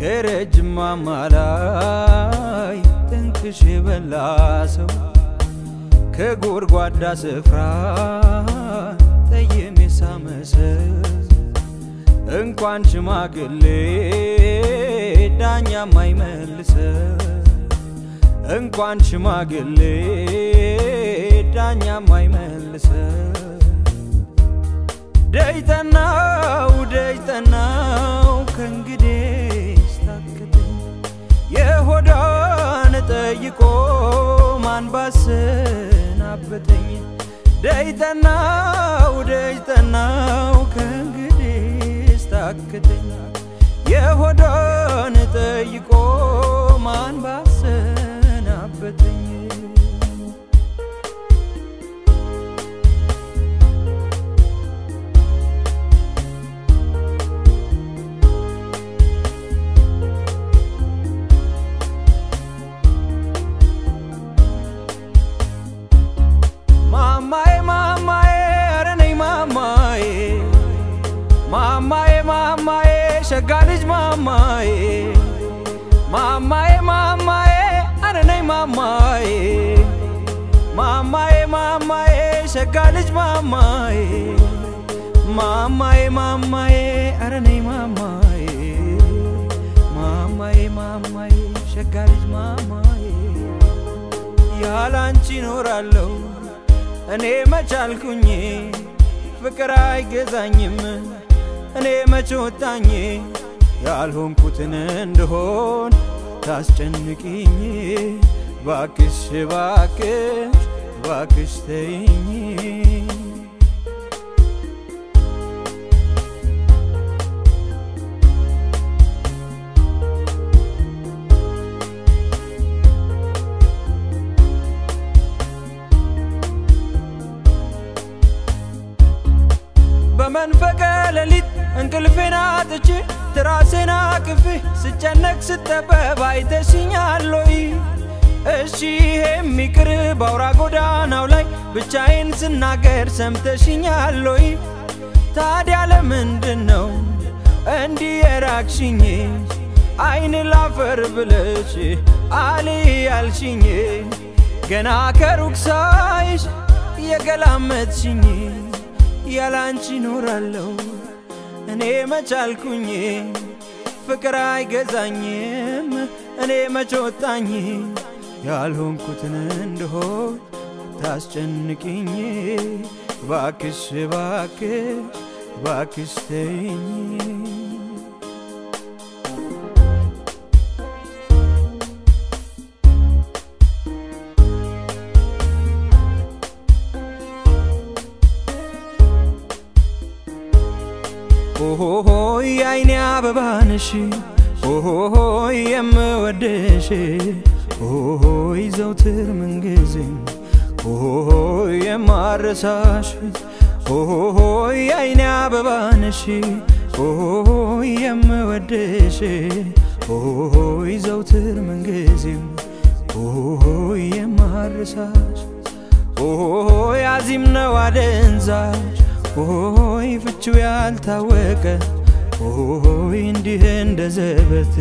ከረጅም ማማ ላይ ጥንቅሽ የበላ ሰው ከጎድጓዳ ስፍራ ጠይም የሳመሰው እንኳን ሽማግሌ ዳኛ ማይመልሰው እንኳን ሽማግሌ ዳኛ ማይመልሰው ደይጠናው ደይጠናው ከእንግዲህ ስታክተኝ የሆዳን ጠይቆ ማን ባሰናበተኝ ደይጠናው ደይጠናው ከእንግዲህ ስታክተኝ የሆዳን ጠይቆ ማን ማማዬ ማማዬ ማማዬ ኧረ ነይ ማማዬ ማማዬ ማማዬ ሸጋ ልጅ ማማዬ ማማዬ ማማዬ ኧረ ነይ ማማዬ ማማዬ ማማዬ ሸጋ ልጅ ማማዬ ያላንቺ እኖራለሁ እኔ መቻልኩኝ ፍቅር አይገዛኝም እኔ መች ወጣኝ ያልሆንኩትን እንደሆን ታስጨንቅኝ። ባክሽ ባክሽ ባክሽ ተይኝ። በመንፈቀ ሌሊት እንቅልፌን አጥቼ ትራሴን አቅፌ ስጨነቅ ስጠበብ አይተሽኛል ወይ? እሺ ይሄም ይቅር በአውራ ጎዳናው ላይ ብቻዬን ስናገር ሰምተሽኛል ወይ? ታዲያ ለምንድን ነው እንዲህ የራቅሽኝ? አይን ላፈር ብለሽ አል ያልሽኝ ገና ከሩቅ ሳይሽ የገላመጥሽኝ ያላንቺ ኖራለሁ እኔ መቻልኩኝ ፍቅር አይገዛኝም። እኔ መች ወጣኝ? ያልሆንኩትን እንደሆን ታስጨንቅኝ። ባክሽ ባክሽ ባክሽ ተይኝ ኦሆሆይ የአይኔ አበባነሽ ኦሆሆይ የምወደሽ። ኦሆሆይ ዘውትር ምንጊዜም ኦሆሆይ የማረሳሽ። ኦሆሆይ የአይኔ አበባነሽ ኦሆሆይ የምወደሽ። ኦሆሆይ ዘውትር ምንጊዜም ኦሆሆይ የማረሳሽ። ኦሆሆይ አዚም ነው አደንዛሽ ኦሆይ ፍቺው ያልታወቀ ኦሆይ እንዲህ እንደ ዘበት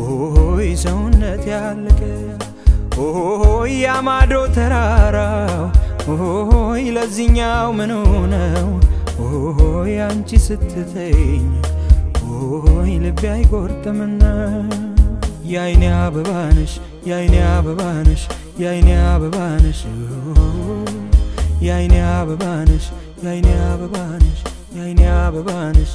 ኦሆይ ሰውነት ያለቀ ኦሆይ ያማዶ ተራራው ኦሆይ ለዚኛው ምኑ ነው ኦሆይ አንቺ ስትተኝ ኦሆይ ልቤ አይቆርጥምና። የአይኔ አበባነሽ የአይኔ አበባነሽ የአይኔ አበባነሽ የአይኔ አበባነሽ የአይኔ አበባነሽ የአይኔ አበባነሽ